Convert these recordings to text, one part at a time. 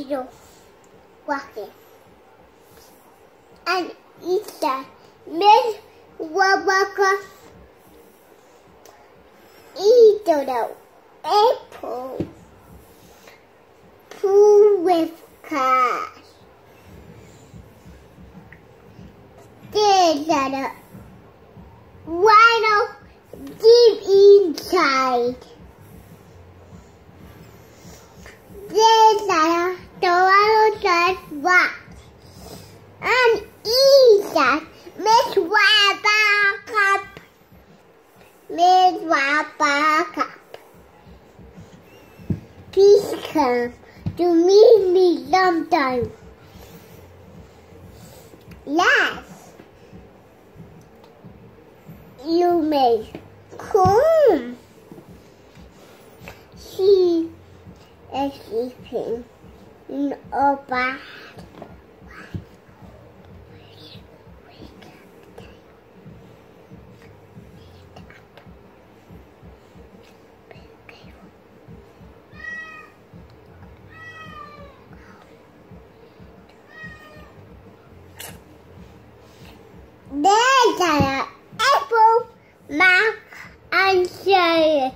little rocket. And it's that Miss Wabaka eat the apple pool with cash. There's a rhino deep inside. What? Um, and inside Miss Wabba cup. Miss Wabba. Please come to meet me sometime. Yes. You may come. She is sleeping in a bath. There's an apple, mac, and cherry.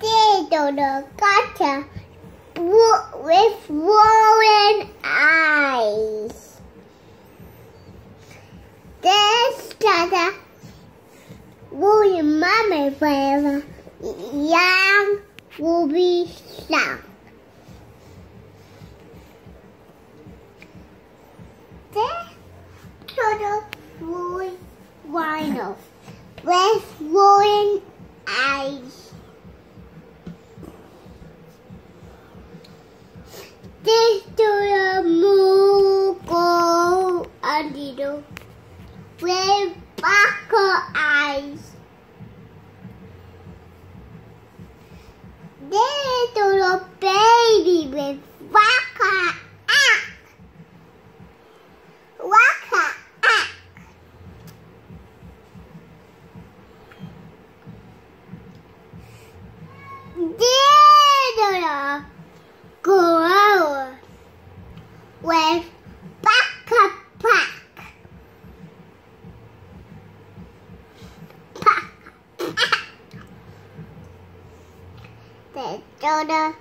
There's a gutter with rolling eyes. This There's a rolling mommy forever. Young will be sound. There's turtle rolling rhino with rolling eyes. This turtle moogle and little with buckle eyes. This little baby with buckle eyes. Waka ah. Dinner grow with backpack. Pack. The donor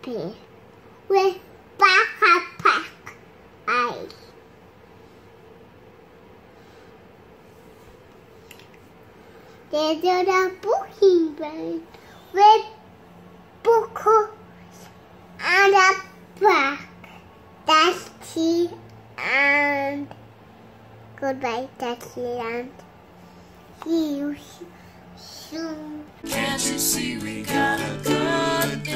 pig with backpack eyes. There's a booking bird with bookers and a back. That's tea and goodbye, Daddy, and see you soon. Can't you see we got a good